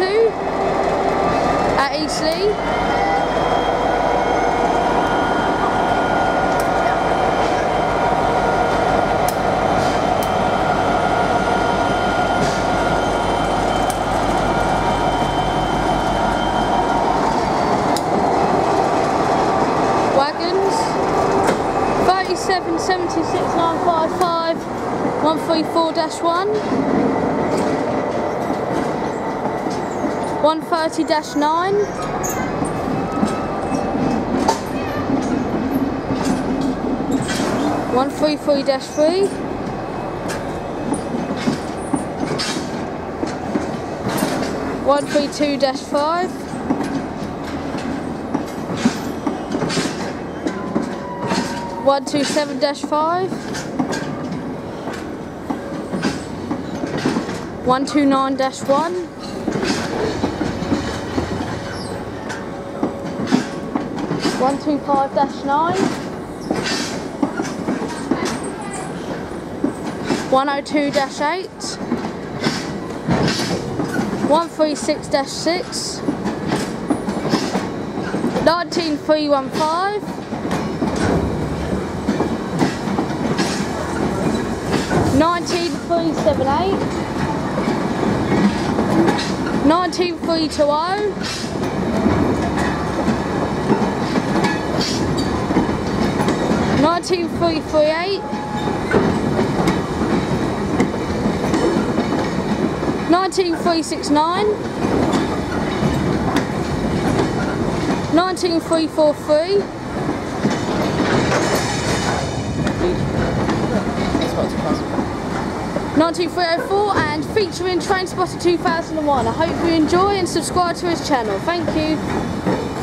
to at Eastleigh. Wagons 37 76 955 134 1 130 9 133 3 132 5 One two seven dash five. One two nine dash one. One two five dash nine. One two dash. One 125-9, 102-8, 136-6, 19315, 19378, 19320, 2338 19369 19343 and featuring Trainspotted 2001. I hope you enjoy and subscribe to his channel. Thank you.